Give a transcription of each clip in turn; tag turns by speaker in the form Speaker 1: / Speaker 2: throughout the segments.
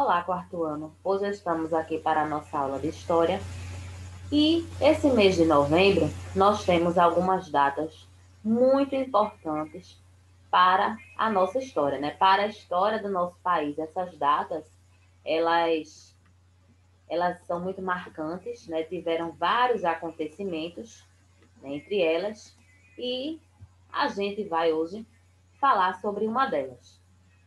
Speaker 1: Olá, quarto ano. Hoje estamos aqui para a nossa aula de História. E esse mês de novembro, nós temos algumas datas muito importantes para a nossa história, né? Para a história do nosso país. Essas datas, elas, elas são muito marcantes, né? Tiveram vários acontecimentos né? entre elas e a gente vai hoje falar sobre uma delas.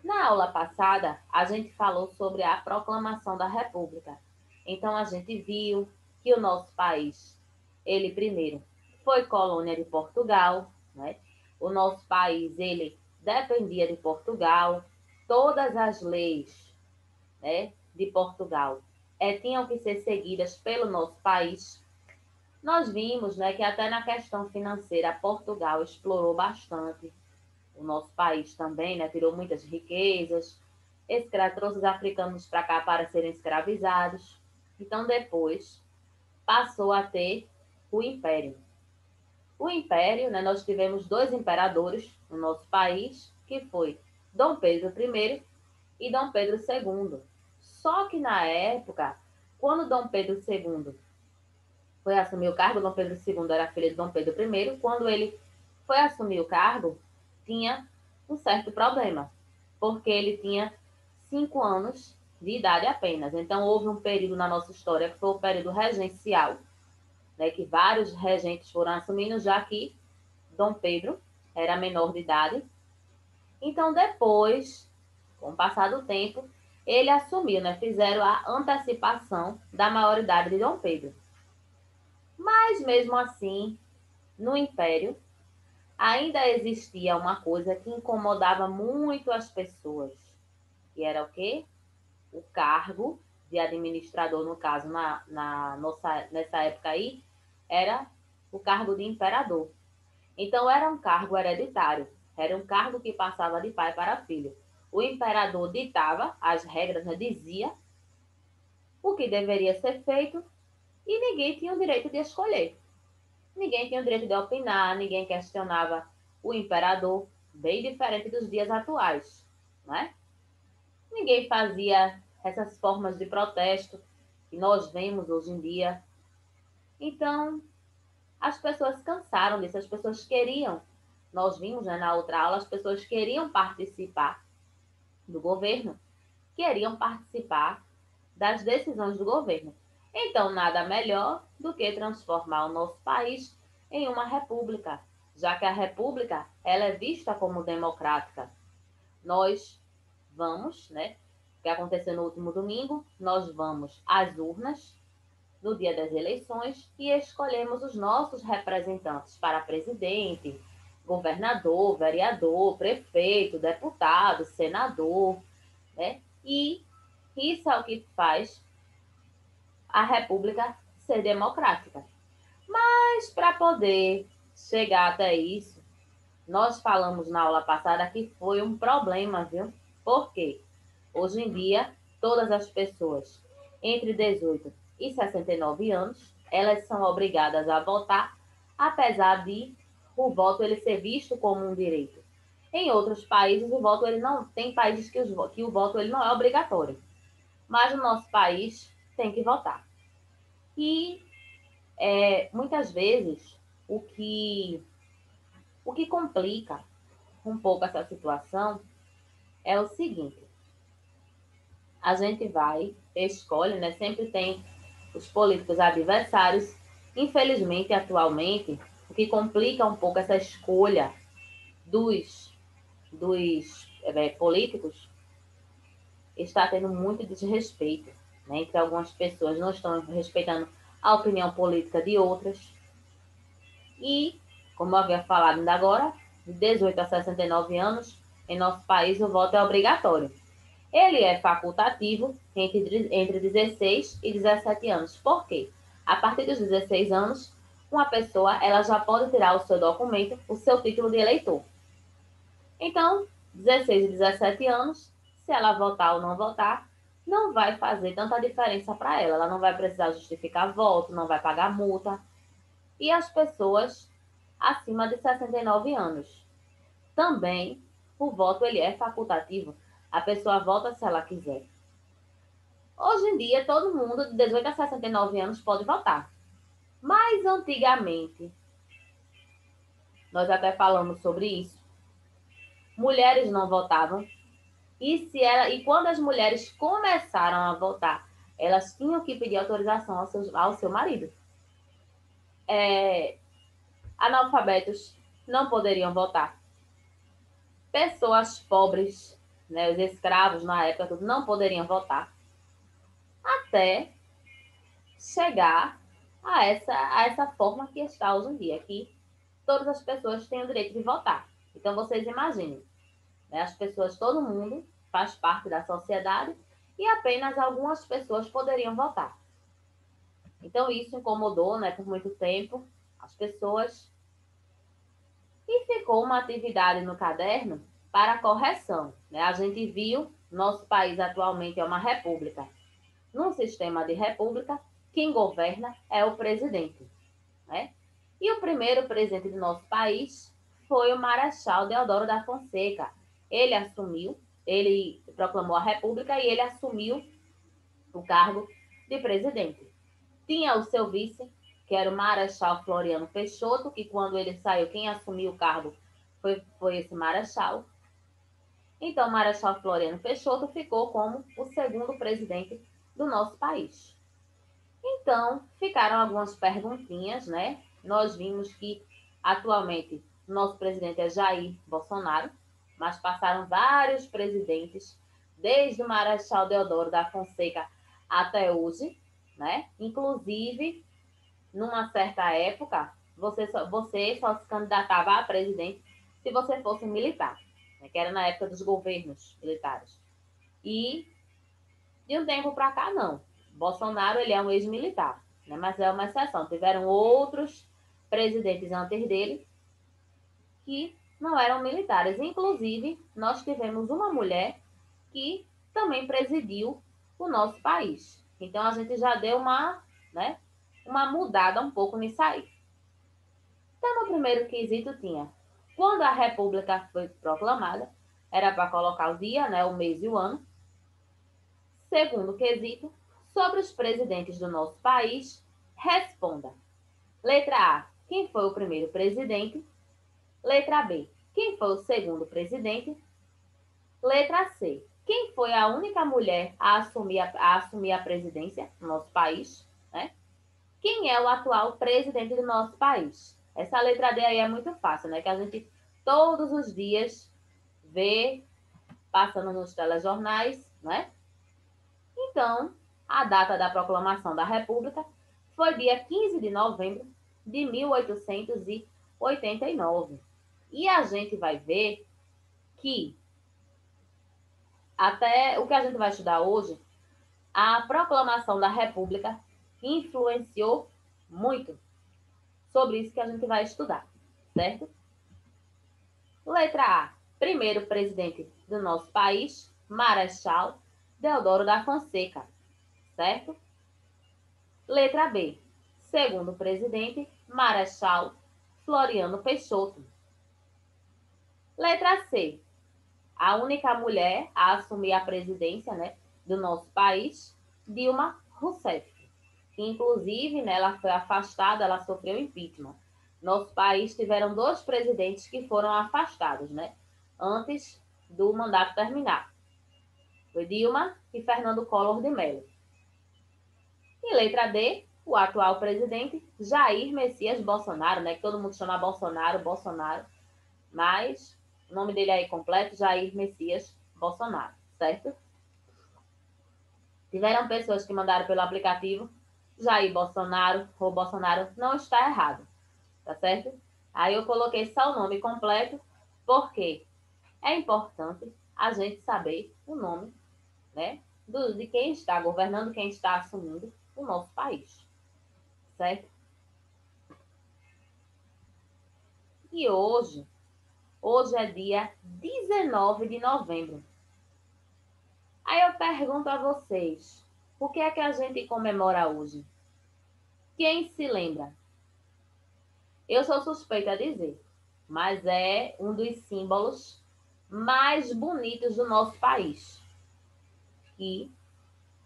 Speaker 1: Na aula passada, a gente falou sobre a proclamação da República. Então, a gente viu que o nosso país, ele primeiro foi colônia de Portugal, né? O nosso país, ele dependia de Portugal. Todas as leis, né, de Portugal é, tinham que ser seguidas pelo nosso país. Nós vimos, né, que até na questão financeira Portugal explorou bastante o nosso país também, né, tirou muitas riquezas, escra trouxe os africanos para cá para serem escravizados. Então depois passou a ter o império. O império, né, nós tivemos dois imperadores no nosso país, que foi Dom Pedro I e Dom Pedro II. Só que na época, quando Dom Pedro II foi assumir o cargo, Dom Pedro II era filho de Dom Pedro I, quando ele foi assumir o cargo, tinha um certo problema, porque ele tinha cinco anos de idade apenas. Então, houve um período na nossa história que foi o período regencial, né, que vários regentes foram assumindo, já que Dom Pedro era menor de idade. Então, depois, com o passar do tempo, ele assumiu, né, fizeram a antecipação da maioridade de Dom Pedro. Mas, mesmo assim, no Império, ainda existia uma coisa que incomodava muito as pessoas, que era o quê? O cargo de administrador, no caso, na, na nossa, nessa época aí, era o cargo de imperador. Então, era um cargo hereditário, era um cargo que passava de pai para filho. O imperador ditava as regras, né, dizia o que deveria ser feito e ninguém tinha o direito de escolher. Ninguém tinha o direito de opinar, ninguém questionava o imperador, bem diferente dos dias atuais, não é? Ninguém fazia essas formas de protesto que nós vemos hoje em dia então, as pessoas cansaram disso, as pessoas queriam, nós vimos né, na outra aula, as pessoas queriam participar do governo, queriam participar das decisões do governo. Então, nada melhor do que transformar o nosso país em uma república, já que a república ela é vista como democrática. Nós vamos, né? O que aconteceu no último domingo, nós vamos às urnas no dia das eleições e escolhemos os nossos representantes para presidente, governador, vereador, prefeito, deputado, senador, né? E isso é o que faz a República ser democrática. Mas para poder chegar até isso, nós falamos na aula passada que foi um problema, viu? Por quê? Hoje em dia, todas as pessoas entre 18 e 69 anos, elas são obrigadas a votar, apesar de o voto ele ser visto como um direito. Em outros países, o voto ele não tem países que, os, que o voto ele não é obrigatório, mas no nosso país tem que votar. E é, muitas vezes o que o que complica um pouco essa situação é o seguinte: a gente vai, escolhe, né? Sempre tem os políticos adversários. Infelizmente, atualmente, o que complica um pouco essa escolha dos, dos é, políticos está tendo muito desrespeito né, entre algumas pessoas, não estão respeitando a opinião política de outras. E, como eu havia falado ainda agora, de 18 a 69 anos, em nosso país o voto é obrigatório. Ele é facultativo entre, entre 16 e 17 anos. Por quê? A partir dos 16 anos, uma pessoa ela já pode tirar o seu documento, o seu título de eleitor. Então, 16 e 17 anos, se ela votar ou não votar, não vai fazer tanta diferença para ela. Ela não vai precisar justificar voto, não vai pagar multa. E as pessoas acima de 69 anos. Também o voto ele é facultativo. A pessoa vota se ela quiser. Hoje em dia, todo mundo de 18 a 69 anos pode votar. Mas antigamente, nós até falamos sobre isso, mulheres não votavam. E, se ela, e quando as mulheres começaram a votar, elas tinham que pedir autorização ao seu, ao seu marido. É, analfabetos não poderiam votar. Pessoas pobres, né, os escravos na época, não poderiam votar. Até chegar a essa, a essa forma que está hoje em dia, que todas as pessoas têm o direito de votar. Então, vocês imaginem, né, as pessoas, todo mundo faz parte da sociedade e apenas algumas pessoas poderiam votar. Então, isso incomodou né, por muito tempo as pessoas e ficou uma atividade no caderno para correção. Né? A gente viu, nosso país atualmente é uma república. Num sistema de república, quem governa é o presidente. Né? E o primeiro presidente do nosso país foi o Marechal Deodoro da Fonseca. Ele assumiu, ele proclamou a república e ele assumiu o cargo de presidente. Tinha o seu vice, que era o Marechal Floriano Peixoto, que quando ele saiu, quem assumiu o cargo foi, foi esse Marechal. Então, o Marechal Floriano Peixoto ficou como o segundo presidente do nosso país. Então, ficaram algumas perguntinhas, né? Nós vimos que atualmente nosso presidente é Jair Bolsonaro, mas passaram vários presidentes, desde o Marechal Deodoro da Fonseca até hoje, né? Inclusive numa certa época, você só, você só se candidatava a presidente se você fosse militar, né, que era na época dos governos militares. E de um tempo para cá, não. Bolsonaro ele é um ex-militar, né, mas é uma exceção. Tiveram outros presidentes antes dele que não eram militares. Inclusive, nós tivemos uma mulher que também presidiu o nosso país. Então, a gente já deu uma, né, uma mudada um pouco nisso aí. Então, no primeiro quesito tinha, quando a República foi proclamada, era para colocar o dia, né, o mês e o ano. Segundo quesito, sobre os presidentes do nosso país, responda. Letra A, quem foi o primeiro presidente? Letra B, quem foi o segundo presidente? Letra C, quem foi a única mulher a assumir a, a assumir a presidência no nosso país? Né? Quem é o atual presidente do nosso país? Essa letra D aí é muito fácil, né? Que a gente todos os dias vê passando nos telejornais, né? Então, a data da proclamação da República foi dia 15 de novembro de 1889. E a gente vai ver que até o que a gente vai estudar hoje, a proclamação da República influenciou muito sobre isso que a gente vai estudar, certo? Letra A. Primeiro presidente do nosso país, Marechal Deodoro da Fonseca, certo? Letra B. Segundo presidente, Marechal Floriano Peixoto. Letra C. A única mulher a assumir a presidência né, do nosso país, Dilma Rousseff. Inclusive, né, ela foi afastada, ela sofreu impeachment. Nosso país tiveram dois presidentes que foram afastados, né? Antes do mandato terminar. Foi Dilma e Fernando Collor de Mello. E letra D, o atual presidente Jair Messias Bolsonaro, né? Que todo mundo chama Bolsonaro, Bolsonaro. Mas o nome dele aí completo, Jair Messias Bolsonaro, certo? Tiveram pessoas que mandaram pelo aplicativo Jair Bolsonaro ou Bolsonaro não está errado, tá certo? Aí eu coloquei só o nome completo, porque é importante a gente saber o nome, né, do, de quem está governando, quem está assumindo o nosso país, certo? E hoje, hoje é dia 19 de novembro. Aí eu pergunto a vocês, por que é que a gente comemora hoje? Quem se lembra? Eu sou suspeita a dizer, mas é um dos símbolos mais bonitos do nosso país. Que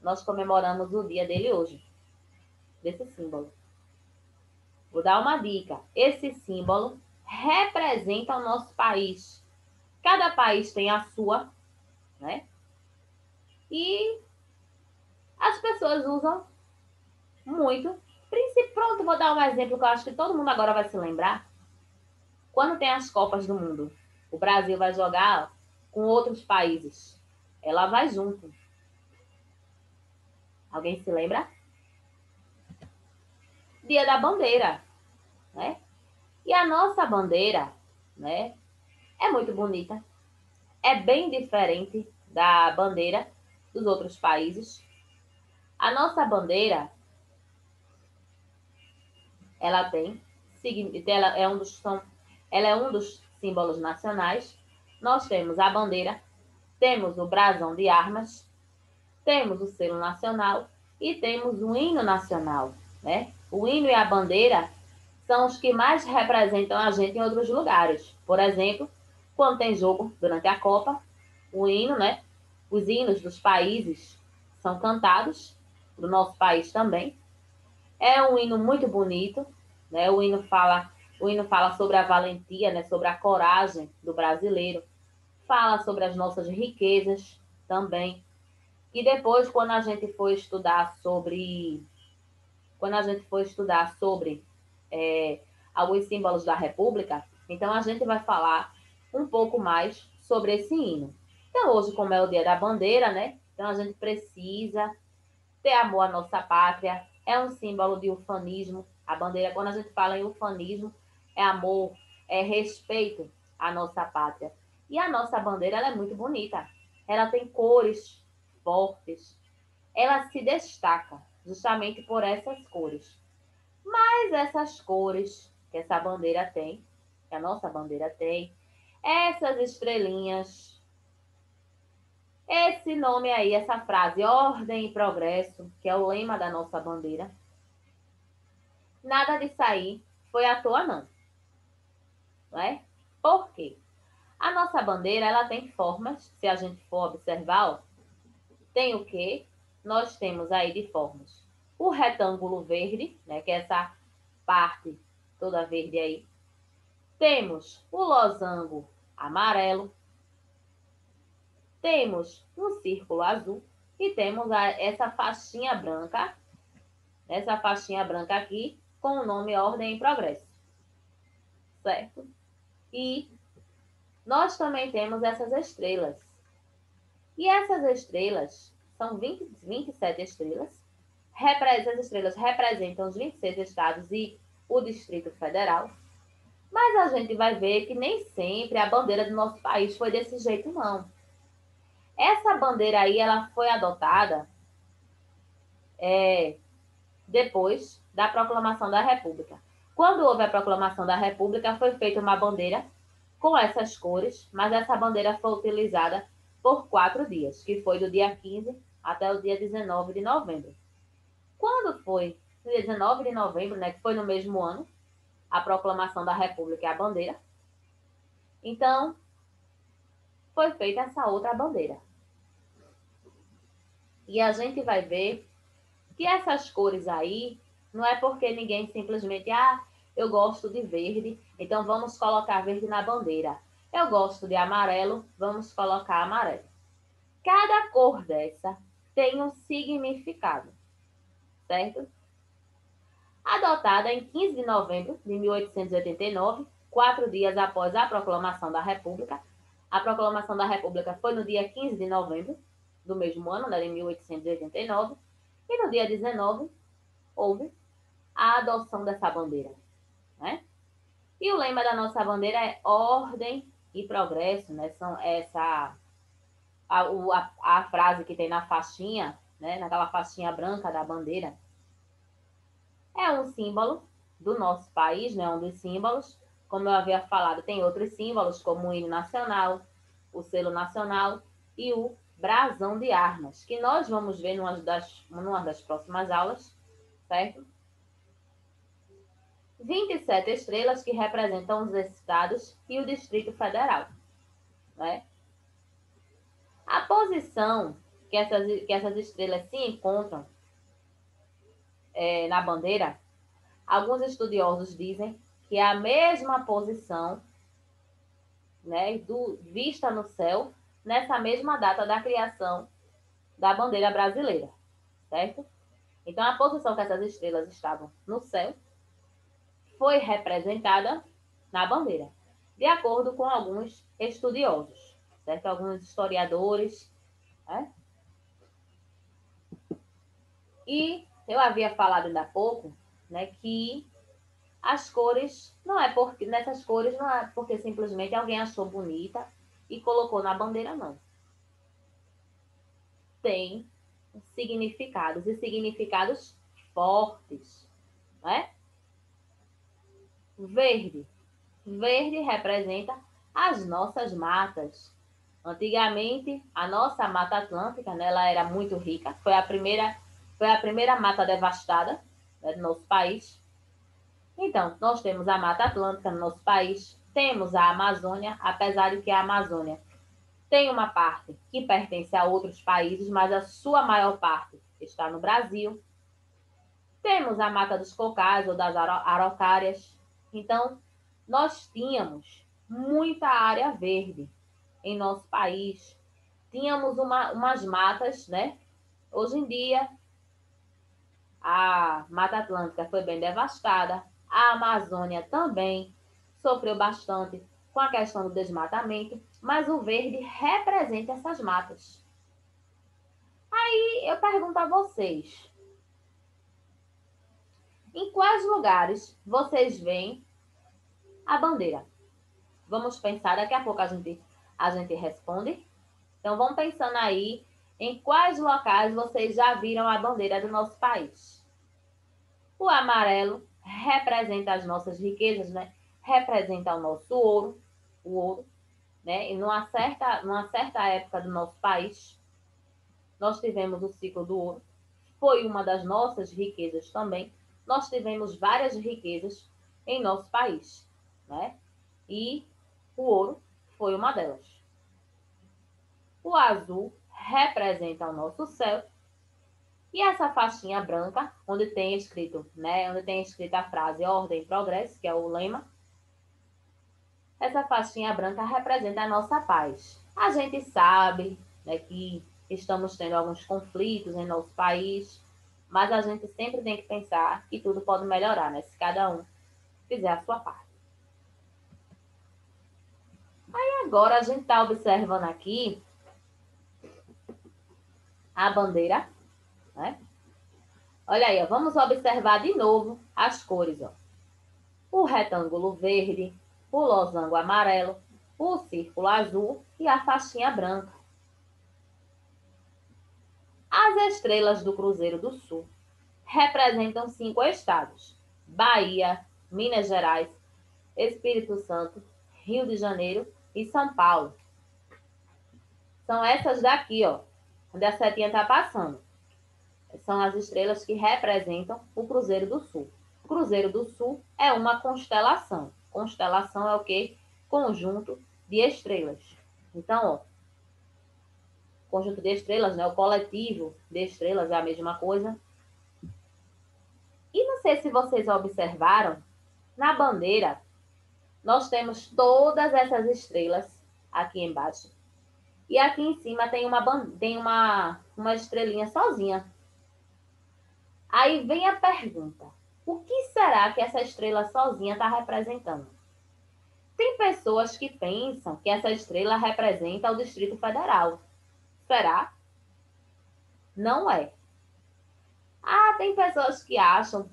Speaker 1: nós comemoramos o dia dele hoje, desse símbolo. Vou dar uma dica. Esse símbolo representa o nosso país. Cada país tem a sua, né? E as pessoas usam muito. Pronto, vou dar um exemplo que eu acho que todo mundo agora vai se lembrar. Quando tem as Copas do Mundo, o Brasil vai jogar com outros países. Ela vai junto. Alguém se lembra? Dia da Bandeira, né? E a nossa bandeira, né, é muito bonita. É bem diferente da bandeira dos outros países. A nossa bandeira ela tem ela é um dos são, ela é um dos símbolos nacionais. Nós temos a bandeira, temos o brasão de armas, temos o selo nacional e temos o hino nacional, né? O hino e a bandeira são os que mais representam a gente em outros lugares. Por exemplo, quando tem jogo durante a Copa, o hino, né? Os hinos dos países são cantados, do nosso país também. É um hino muito bonito, né? O hino fala, o hino fala sobre a valentia, né? Sobre a coragem do brasileiro. Fala sobre as nossas riquezas também. E depois, quando a gente for estudar sobre, quando a gente for estudar sobre é, alguns símbolos da República, então a gente vai falar um pouco mais sobre esse hino. Então, hoje, como é o dia da bandeira, né? Então, a gente precisa ter amor à nossa pátria. É um símbolo de ufanismo. A bandeira, quando a gente fala em ufanismo, é amor, é respeito à nossa pátria. E a nossa bandeira ela é muito bonita. Ela tem cores fortes. Ela se destaca justamente por essas cores. Mas essas cores que essa bandeira tem, que a nossa bandeira tem, essas estrelinhas, esse nome aí, essa frase, ordem e progresso, que é o lema da nossa bandeira, nada disso aí foi à toa, não. Não é? Por quê? A nossa bandeira, ela tem formas, se a gente for observar, ó, tem o quê? Nós temos aí de formas o retângulo verde, né, que é essa parte toda verde aí. Temos o losango amarelo. Temos um círculo azul e temos a, essa faixinha branca, essa faixinha branca aqui, com o nome Ordem e Progresso. Certo? E nós também temos essas estrelas. E essas estrelas são 20, 27 estrelas as estrelas representam os 26 estados e o Distrito Federal. Mas a gente vai ver que nem sempre a bandeira do nosso país foi desse jeito, não. Essa bandeira aí, ela foi adotada é, depois da proclamação da República. Quando houve a proclamação da República, foi feita uma bandeira com essas cores, mas essa bandeira foi utilizada por quatro dias, que foi do dia 15 até o dia 19 de novembro. Quando foi? No dia 19 de novembro, né, que foi no mesmo ano, a proclamação da República e a bandeira. Então, foi feita essa outra bandeira. E a gente vai ver que essas cores aí, não é porque ninguém simplesmente, ah, eu gosto de verde, então vamos colocar verde na bandeira. Eu gosto de amarelo, vamos colocar amarelo. Cada cor dessa tem um significado certo? Adotada em 15 de novembro de 1889, quatro dias após a proclamação da República. A proclamação da República foi no dia 15 de novembro do mesmo ano, né, de 1889, e no dia 19 houve a adoção dessa bandeira, né? E o lema da nossa bandeira é ordem e progresso, né? São essa a, a, a frase que tem na faixinha né, naquela faixinha branca da bandeira, é um símbolo do nosso país, né, um dos símbolos. Como eu havia falado, tem outros símbolos, como o hino nacional, o selo nacional e o brasão de armas, que nós vamos ver numa das, numa das próximas aulas, certo? 27 estrelas que representam os estados e o Distrito Federal. Né? A posição que essas, que essas estrelas se encontram é, na bandeira, alguns estudiosos dizem que é a mesma posição né, do, vista no céu nessa mesma data da criação da bandeira brasileira, certo? Então, a posição que essas estrelas estavam no céu foi representada na bandeira, de acordo com alguns estudiosos, certo? Alguns historiadores, né? E eu havia falado ainda há pouco, né, que as cores não é porque nessas cores não é porque simplesmente alguém achou bonita e colocou na bandeira não. Tem significados e significados fortes, né? Verde. Verde representa as nossas matas. Antigamente, a nossa mata atlântica, né, ela era muito rica. Foi a primeira, foi a primeira mata devastada né, do nosso país. Então, nós temos a Mata Atlântica no nosso país, temos a Amazônia, apesar de que a Amazônia tem uma parte que pertence a outros países, mas a sua maior parte está no Brasil. Temos a Mata dos Cocais ou das Araucárias. Então, nós tínhamos muita área verde em nosso país. Tínhamos uma, umas matas, né? Hoje em dia, a Mata Atlântica foi bem devastada, a Amazônia também sofreu bastante com a questão do desmatamento, mas o verde representa essas matas. Aí eu pergunto a vocês: em quais lugares vocês veem a bandeira? Vamos pensar, daqui a pouco a gente, a gente responde. Então vamos pensando aí em quais locais vocês já viram a bandeira do nosso país. O amarelo representa as nossas riquezas, né? representa o nosso ouro o ouro, né? E numa certa, numa certa época do nosso país, nós tivemos o ciclo do ouro, foi uma das nossas riquezas também. Nós tivemos várias riquezas em nosso país, né? E o ouro foi uma delas. O azul representa o nosso céu e essa faixinha branca, onde tem escrito, né, onde tem escrita a frase ordem e progresso, que é o lema, essa faixinha branca representa a nossa paz. A gente sabe né, que estamos tendo alguns conflitos em nosso país, mas a gente sempre tem que pensar que tudo pode melhorar, né? Se cada um fizer a sua parte. Aí agora a gente está observando aqui a bandeira, né? Olha aí, ó, vamos observar de novo as cores, ó. O retângulo verde, o losango amarelo, o círculo azul e a faixinha branca. As estrelas do Cruzeiro do Sul representam cinco estados: Bahia, Minas Gerais, Espírito Santo, Rio de Janeiro e São Paulo. São essas daqui, ó, onde a setinha está passando. São as estrelas que representam o Cruzeiro do Sul. O Cruzeiro do Sul é uma constelação. Constelação é o quê? Conjunto de estrelas. Então, ó, conjunto de estrelas, né? O coletivo de estrelas é a mesma coisa. E não sei se vocês observaram, na bandeira, nós temos todas essas estrelas aqui embaixo. E aqui em cima tem uma, tem uma, uma estrelinha sozinha. Aí vem a pergunta: o que será que essa estrela sozinha está representando? Tem pessoas que pensam que essa estrela representa o Distrito Federal. Será? Não é. Ah, tem pessoas que acham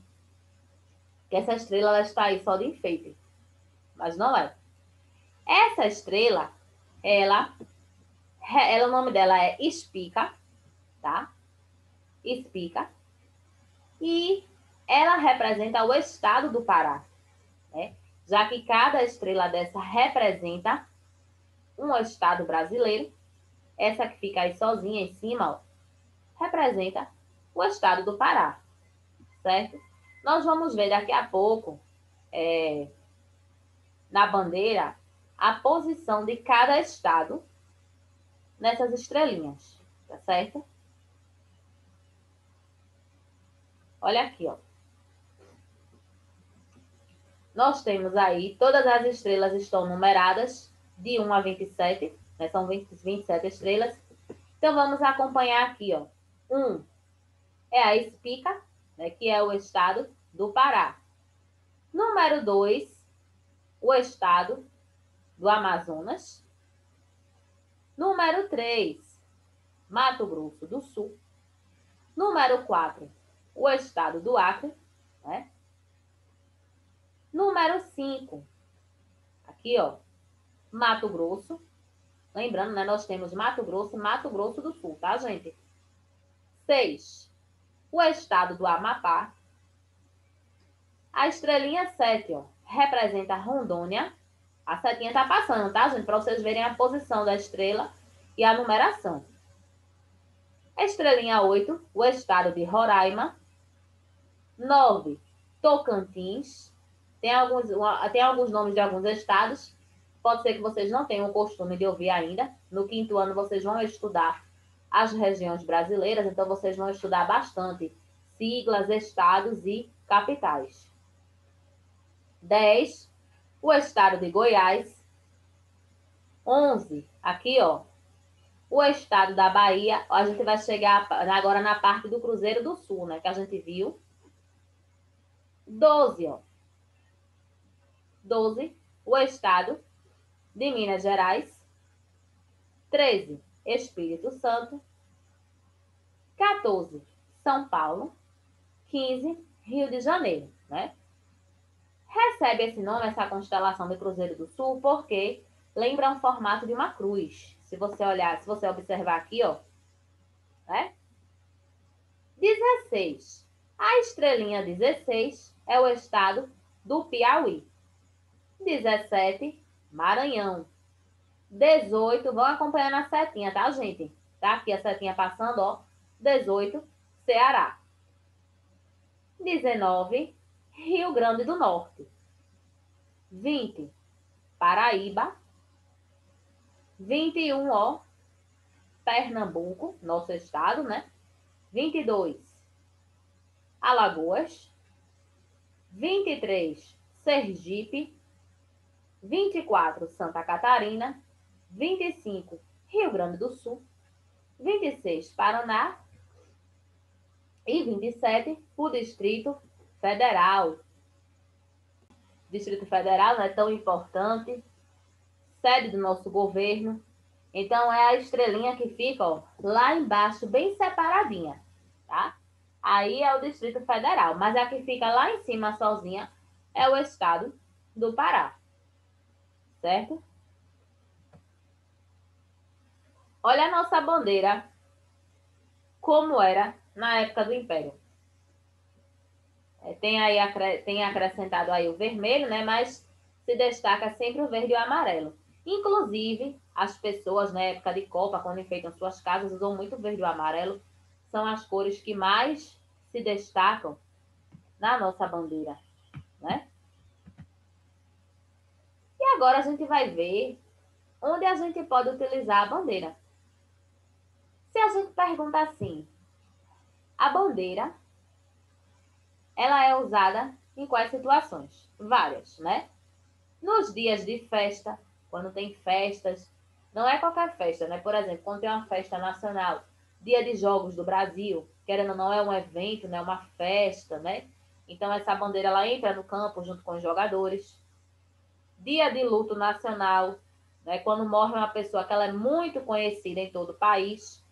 Speaker 1: que essa estrela está aí só de enfeite. Mas não é. Essa estrela, ela, ela o nome dela é Espica, tá? Espica. E ela representa o estado do Pará, né? já que cada estrela dessa representa um estado brasileiro. Essa que fica aí sozinha em cima, ó, representa o estado do Pará, certo? Nós vamos ver daqui a pouco, é, na bandeira, a posição de cada estado nessas estrelinhas, tá certo? Olha aqui, ó. Nós temos aí, todas as estrelas estão numeradas de 1 a 27, né? São 20, 27 estrelas. Então, vamos acompanhar aqui, ó. 1 é a Espica, né? Que é o estado do Pará. Número 2, o estado do Amazonas. Número 3, Mato Grosso do Sul. Número 4, o estado do Acre, né? Número 5, aqui, ó, Mato Grosso. Lembrando, né, nós temos Mato Grosso e Mato Grosso do Sul, tá, gente? 6, o estado do Amapá. A estrelinha 7, ó, representa Rondônia. A setinha tá passando, tá, gente? Para vocês verem a posição da estrela e a numeração. Estrelinha 8, o estado de Roraima. 9, Tocantins. Tem alguns, tem alguns nomes de alguns estados. Pode ser que vocês não tenham o costume de ouvir ainda. No quinto ano, vocês vão estudar as regiões brasileiras, então vocês vão estudar bastante siglas, estados e capitais. 10, o estado de Goiás. 11, aqui, ó, o estado da Bahia, a gente vai chegar agora na parte do Cruzeiro do Sul, né? Que a gente viu. 12, ó. 12, o estado de Minas Gerais. 13, Espírito Santo. 14, São Paulo. 15, Rio de Janeiro, né? Recebe esse nome, essa constelação do Cruzeiro do Sul, porque lembra um formato de uma cruz. Se você olhar, se você observar aqui, ó, né? 16. A estrelinha 16 é o estado do Piauí. 17, Maranhão. 18, vão acompanhando a setinha, tá, gente? Tá aqui a setinha passando, ó. 18, Ceará. 19, Rio Grande do Norte. 20, Paraíba. 21, ó, Pernambuco, nosso estado, né? 22, Alagoas. 23, Sergipe. 24, Santa Catarina. 25, Rio Grande do Sul. 26, Paraná. E 27, o Distrito Federal. Distrito Federal não é tão importante, sede do nosso governo. Então, é a estrelinha que fica ó, lá embaixo, bem separadinha, tá? Aí é o Distrito Federal, mas a que fica lá em cima sozinha é o estado do Pará, certo? Olha a nossa bandeira, como era na época do Império. É, tem aí tem acrescentado aí o vermelho, né? Mas se destaca sempre o verde e o amarelo. Inclusive, as pessoas na época de Copa, quando enfeitam suas casas, usam muito verde e amarelo. São as cores que mais se destacam na nossa bandeira, né? E agora a gente vai ver onde a gente pode utilizar a bandeira. Se a gente pergunta assim, a bandeira, ela é usada em quais situações? Várias, né? Nos dias de festa, quando tem festas, não é qualquer festa, né? Por exemplo, quando tem uma festa nacional, Dia de Jogos do Brasil, querendo ou não, é um evento, né? Uma festa, né? Então, essa bandeira, ela entra no campo junto com os jogadores. Dia de luto nacional, né? Quando morre uma pessoa que ela é muito conhecida em todo o país.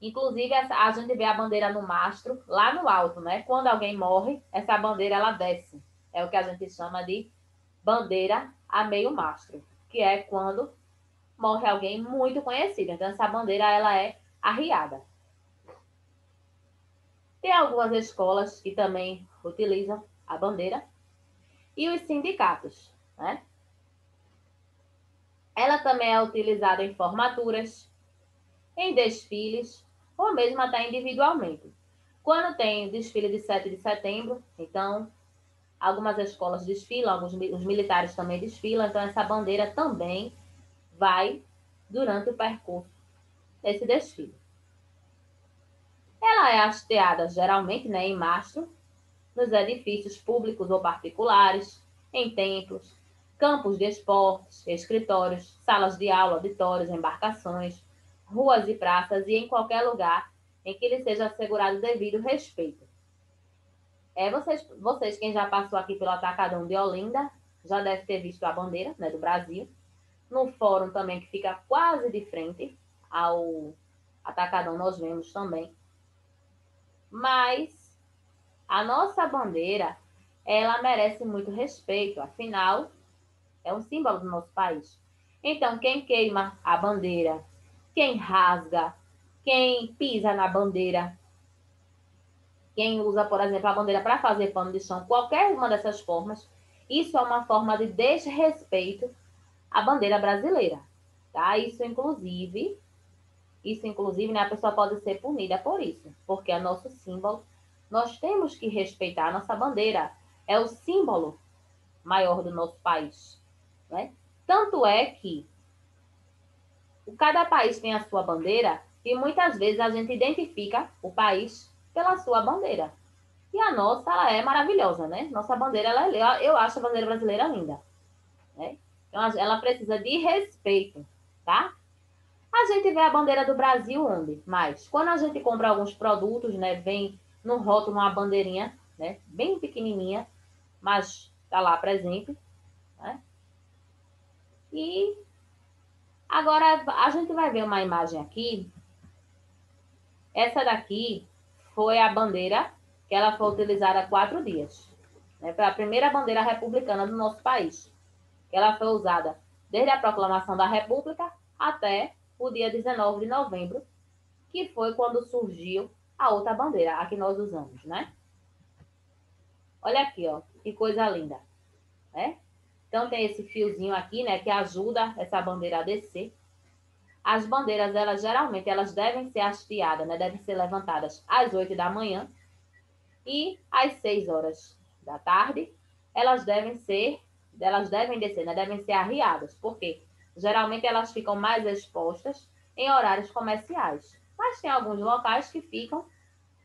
Speaker 1: Inclusive, a gente vê a bandeira no mastro, lá no alto, né? Quando alguém morre, essa bandeira, ela desce. É o que a gente chama de bandeira a meio mastro que é quando morre alguém muito conhecido. Então, essa bandeira ela é arriada. Tem algumas escolas que também utilizam a bandeira. E os sindicatos, né? Ela também é utilizada em formaturas, em desfiles, ou mesmo até individualmente. Quando tem desfile de 7 de setembro, então Algumas escolas desfilam, alguns, os militares também desfilam, então essa bandeira também vai durante o percurso desse desfile. Ela é hasteada geralmente né, em mastro, nos edifícios públicos ou particulares, em templos, campos de esportes, escritórios, salas de aula, auditórios, embarcações, ruas e praças e em qualquer lugar em que lhe seja assegurado devido respeito. É, vocês, vocês, quem já passou aqui pelo Atacadão de Olinda, já deve ter visto a bandeira né, do Brasil. No fórum também, que fica quase de frente ao Atacadão, nós vemos também. Mas a nossa bandeira, ela merece muito respeito, afinal, é um símbolo do nosso país. Então, quem queima a bandeira, quem rasga, quem pisa na bandeira, quem usa, por exemplo, a bandeira para fazer pano de chão, qualquer uma dessas formas, isso é uma forma de desrespeito à bandeira brasileira, tá? Isso inclusive, isso inclusive, né, a pessoa pode ser punida por isso, porque é nosso símbolo. Nós temos que respeitar a nossa bandeira, é o símbolo maior do nosso país, né? Tanto é que cada país tem a sua bandeira e muitas vezes a gente identifica o país pela sua bandeira. E a nossa, ela é maravilhosa, né? Nossa bandeira, ela é, eu acho a bandeira brasileira linda. Né? Então, ela precisa de respeito, tá? A gente vê a bandeira do Brasil onde? Mas quando a gente compra alguns produtos, né? Vem no rótulo uma bandeirinha, né? Bem pequenininha, mas tá lá presente, né? E agora a gente vai ver uma imagem aqui. Essa daqui foi a bandeira que ela foi utilizada há quatro dias. Né? Foi a primeira bandeira republicana do nosso país. Ela foi usada desde a proclamação da República até o dia 19 de novembro, que foi quando surgiu a outra bandeira, a que nós usamos, né? Olha aqui, ó, que coisa linda, né? Então tem esse fiozinho aqui, né, que ajuda essa bandeira a descer. As bandeiras, elas geralmente, elas devem ser hasteadas, né? Devem ser levantadas às 8 da manhã e às 6 horas da tarde, elas devem ser, elas devem descer, né? Devem ser arriadas, porque geralmente elas ficam mais expostas em horários comerciais. Mas tem alguns locais que ficam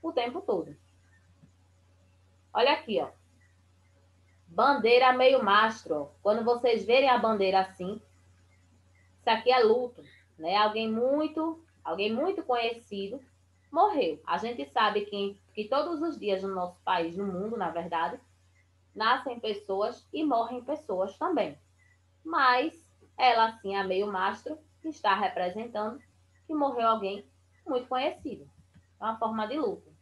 Speaker 1: o tempo todo. Olha aqui, ó. Bandeira meio mastro. Quando vocês verem a bandeira assim, isso aqui é luto né? Alguém muito, alguém muito conhecido morreu. A gente sabe que, que todos os dias no nosso país, no mundo, na verdade, nascem pessoas e morrem pessoas também. Mas ela, assim, a meio mastro, está representando que morreu alguém muito conhecido. É uma forma de luto.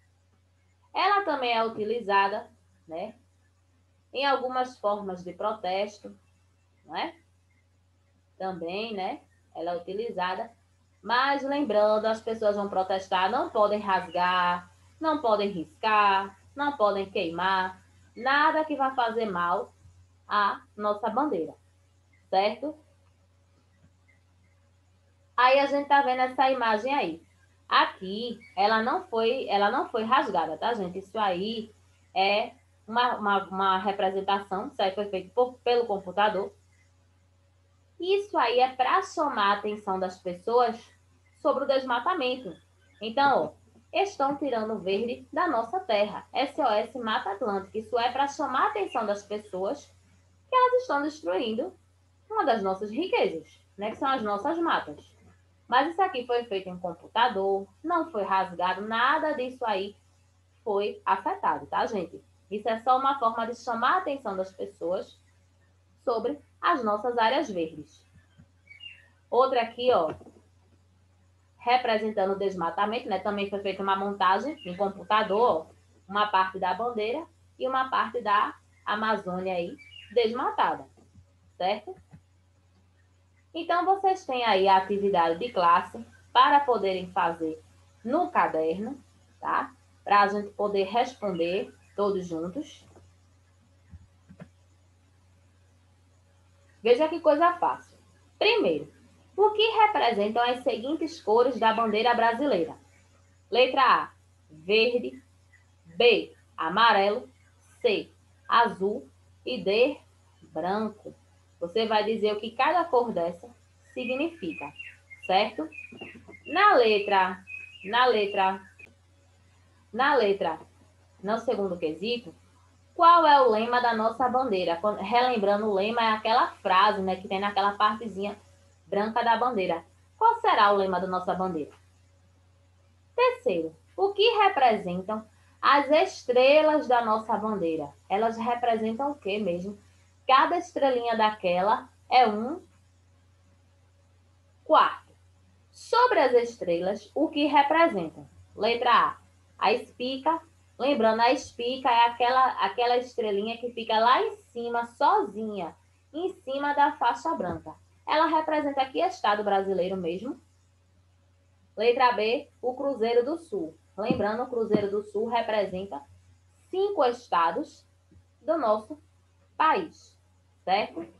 Speaker 1: Ela também é utilizada, né, em algumas formas de protesto, não é? Também, né, ela é utilizada. Mas lembrando, as pessoas vão protestar, não podem rasgar, não podem riscar, não podem queimar, nada que vá fazer mal à nossa bandeira, certo? Aí a gente tá vendo essa imagem aí. Aqui, ela não foi, ela não foi rasgada, tá, gente? Isso aí é uma, uma, uma representação, isso aí foi feito por, pelo computador. Isso aí é para chamar a atenção das pessoas sobre o desmatamento. Então, ó, estão tirando o verde da nossa terra. SOS Mata Atlântica. Isso é para chamar a atenção das pessoas que elas estão destruindo uma das nossas riquezas, né, que são as nossas matas. Mas isso aqui foi feito em computador, não foi rasgado, nada disso aí foi afetado, tá, gente? Isso é só uma forma de chamar a atenção das pessoas sobre as nossas áreas verdes. Outra aqui, ó, representando o desmatamento, né? Também foi feita uma montagem em computador, uma parte da bandeira e uma parte da Amazônia aí desmatada, certo? Então, vocês têm aí a atividade de classe para poderem fazer no caderno, tá? Para a gente poder responder todos juntos. Veja que coisa fácil. Primeiro, o que representam as seguintes cores da bandeira brasileira? Letra A, verde. B, amarelo. C, azul. E D, branco. Você vai dizer o que cada cor dessa significa, certo? Na letra, na letra Na letra, no segundo quesito, qual é o lema da nossa bandeira? Relembrando, o lema é aquela frase né, que tem naquela partezinha branca da bandeira. Qual será o lema da nossa bandeira? Terceiro, o que representam as estrelas da nossa bandeira? Elas representam o que mesmo? Cada estrelinha daquela é um quarto. Sobre as estrelas, o que representam? Letra A, a espica. Lembrando, a espica é aquela, aquela estrelinha que fica lá em cima, sozinha, em cima da faixa branca. Ela representa que estado brasileiro mesmo? Letra B, o Cruzeiro do Sul. Lembrando, o Cruzeiro do Sul representa cinco estados do nosso país certo?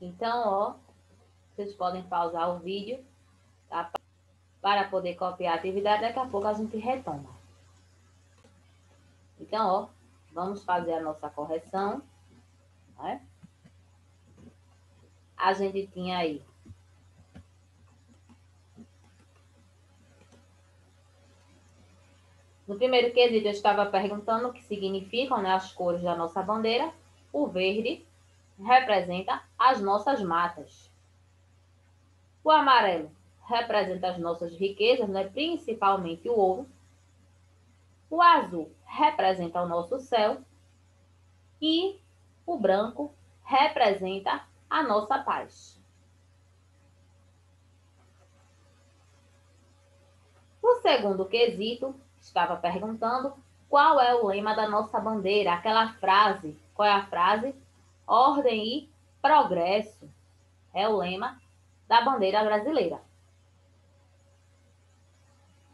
Speaker 1: Então, ó, vocês podem pausar o vídeo, tá? Para poder copiar a atividade, daqui a pouco a gente retoma. Então, ó, vamos fazer a nossa correção, né? A gente tinha aí No primeiro quesito, eu estava perguntando o que significam né, as cores da nossa bandeira. O verde representa as nossas matas. O amarelo representa as nossas riquezas, né? principalmente o ouro. O azul representa o nosso céu. E o branco representa a nossa paz. O segundo quesito estava perguntando qual é o lema da nossa bandeira, aquela frase. Qual é a frase? Ordem e progresso. É o lema da bandeira brasileira.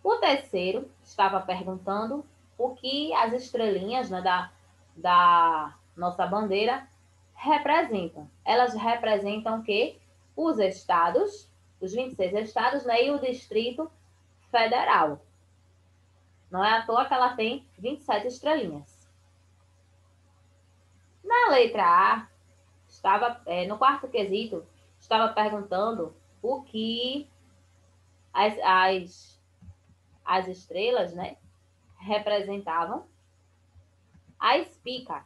Speaker 1: O terceiro estava perguntando o que as estrelinhas né, da, da nossa bandeira representam. Elas representam que os estados, os 26 estados, né, e o Distrito Federal. Não é à toa que ela tem 27 estrelinhas. Na letra A, estava, é, no quarto quesito, estava perguntando o que as, as, as estrelas né, representavam. A espica.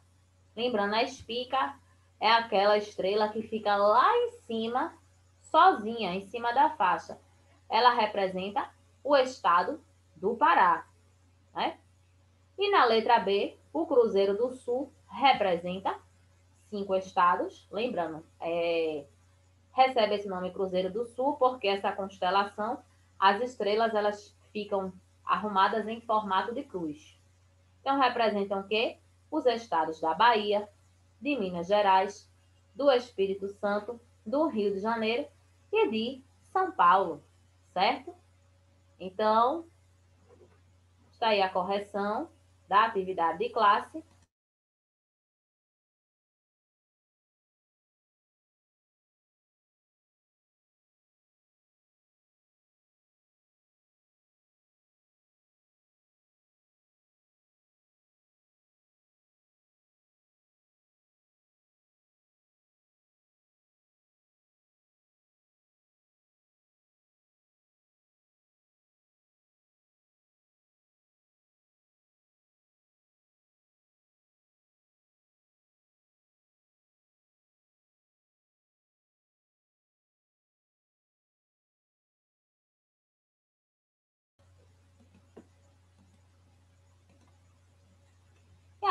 Speaker 1: Lembrando, a espica é aquela estrela que fica lá em cima, sozinha, em cima da faixa. Ela representa o estado do Pará. Né? E na letra B, o Cruzeiro do Sul representa cinco estados. Lembrando, é, recebe esse nome Cruzeiro do Sul porque essa constelação, as estrelas elas ficam arrumadas em formato de cruz. Então representam o quê? Os estados da Bahia, de Minas Gerais, do Espírito Santo, do Rio de Janeiro e de São Paulo, certo? Então, está aí a correção da atividade de classe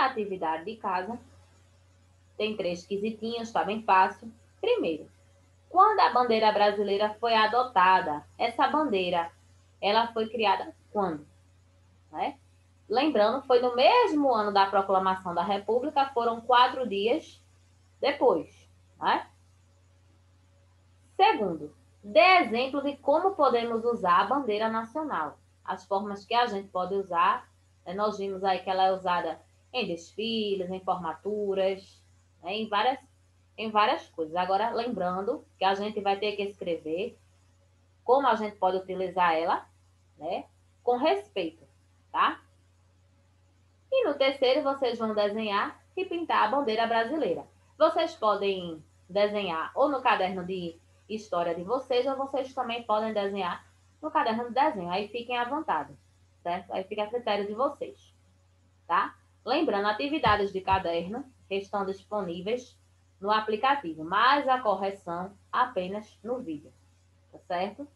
Speaker 1: atividade de casa tem três quesitinhos, tá bem fácil. Primeiro, quando a bandeira brasileira foi adotada, essa bandeira, ela foi criada quando? Né? Lembrando, foi no mesmo ano da proclamação da República, foram quatro dias depois. Né? Segundo, dê exemplo de como podemos usar a bandeira nacional. As formas que a gente pode usar, né? nós vimos aí que ela é usada em desfiles, em formaturas, né? em, várias, em várias coisas. Agora, lembrando que a gente vai ter que escrever como a gente pode utilizar ela, né? Com respeito, tá? E no terceiro, vocês vão desenhar e pintar a bandeira brasileira. Vocês podem desenhar ou no caderno de história de vocês, ou vocês também podem desenhar no caderno de desenho. Aí fiquem à vontade, certo? Aí fica a critério de vocês, tá? Lembrando, atividades de caderno estão disponíveis no aplicativo, mas a correção apenas no vídeo, tá certo?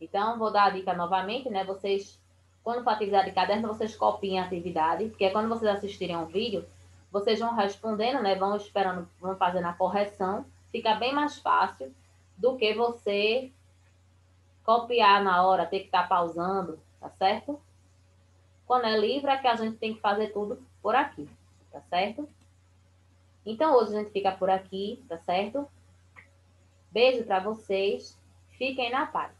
Speaker 1: Então, vou dar a dica novamente, né? Vocês, quando for atividade de caderno, vocês copiem a atividade, porque quando vocês assistirem um vídeo, vocês vão respondendo, né? Vão esperando, vão fazendo a correção. Fica bem mais fácil do que você copiar na hora, ter que estar tá pausando, tá certo? Quando é livre, é que a gente tem que fazer tudo por aqui, tá certo? Então, hoje a gente fica por aqui, tá certo? Beijo para vocês. Fiquem na paz.